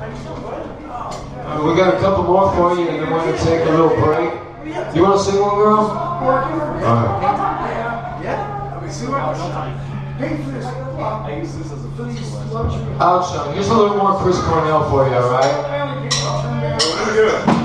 Uh, we got a couple more for you, and then we're gonna take a little break. You want to sing one, girl? All right. Outshined. Here's a little more Chris Cornell for you, all right?